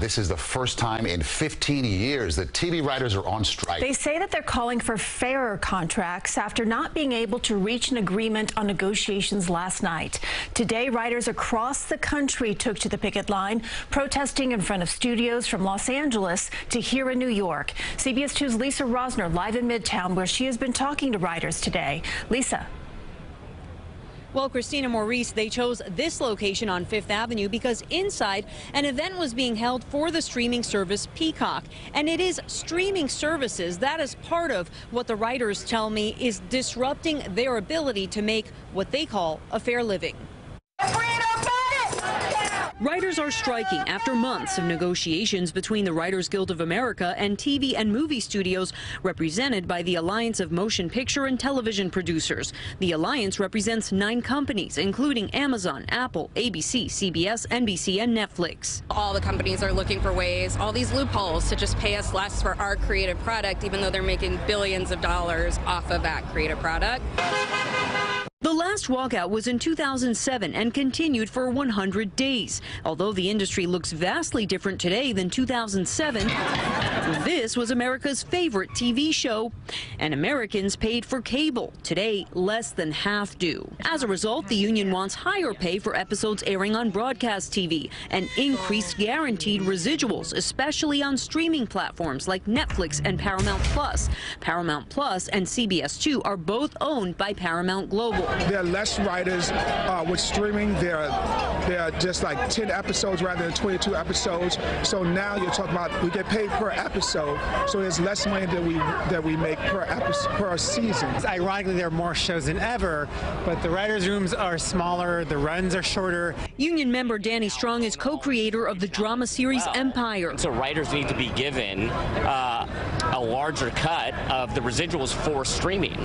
This is the first time in 15 years that TV writers are on strike. They say that they're calling for fairer contracts after not being able to reach an agreement on negotiations last night. Today, writers across the country took to the picket line, protesting in front of studios from Los Angeles to here in New York. CBS 2's Lisa Rozner live in Midtown, where she has been talking to writers today. Lisa. Well, Christina Maurice, they chose this location on Fifth Avenue because inside an event was being held for the streaming service Peacock. And it is streaming services that is part of what the writers tell me is disrupting their ability to make what they call a fair living. Writers are striking after months of negotiations between the Writers Guild of America and TV and movie studios represented by the Alliance of Motion Picture and Television Producers. The alliance represents nine companies, including Amazon, Apple, ABC, CBS, NBC, and Netflix. All the companies are looking for ways, all these loopholes to just pay us less for our creative product, even though they're making billions of dollars off of that creative product. The last walkout was in 2007 and continued for 100 days. Although the industry looks vastly different today than 2007, this was America's favorite TV show. And Americans paid for cable. Today, less than half do. As a result, the union wants higher pay for episodes airing on broadcast TV and increased guaranteed residuals, especially on streaming platforms like Netflix and Paramount Plus. Paramount Plus and CBS 2 are both owned by Paramount Global. There are less writers uh, with streaming. There are, there are just like 10 episodes rather than 22 episodes. So now you're talking about we get paid per episode. So there's less money that we that we make per episode per season. Ironically, there are more shows than ever, but the writers' rooms are smaller. The runs are shorter. Union member Danny Strong is co-creator of the drama series Empire. So writers need to be given uh, a larger cut of the residuals for streaming.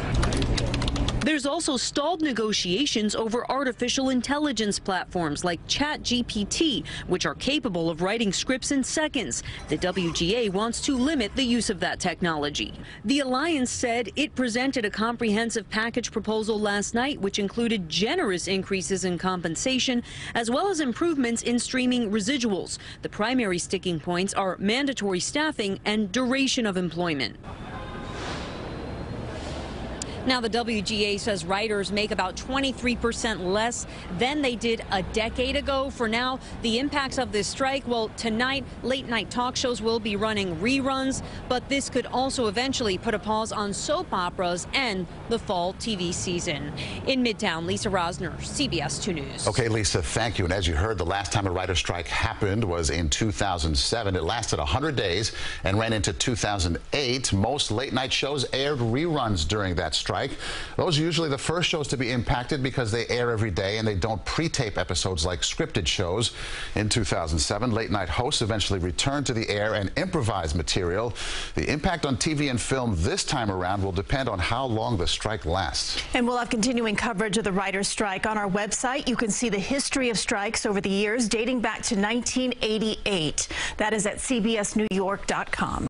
There's also stalled negotiations over artificial intelligence platforms like ChatGPT, which are capable of writing scripts in seconds. The WGA wants to limit the use of that technology. The alliance said it presented a comprehensive package proposal last night, which included generous increases in compensation, as well as improvements in streaming residuals. The primary sticking points are mandatory staffing and duration of employment. Now, the WGA says writers make about 23% less than they did a decade ago. For now, the impacts of this strike, well, tonight, late night talk shows will be running reruns, but this could also eventually put a pause on soap operas and the fall TV season. In Midtown, Lisa Rozner, CBS 2 News. Okay, Lisa, thank you. And as you heard, the last time a writer strike happened was in 2007. It lasted 100 days and ran into 2008. Most late night shows aired reruns during that strike strike. Those are usually the first shows to be impacted because they air every day and they don't pre-tape episodes like scripted shows. In 2007, late night hosts eventually returned to the air and improvised material. The impact on TV and film this time around will depend on how long the strike lasts. And we'll have continuing coverage of the writer's strike on our website. You can see the history of strikes over the years dating back to 1988. That is at cbsnewyork.com.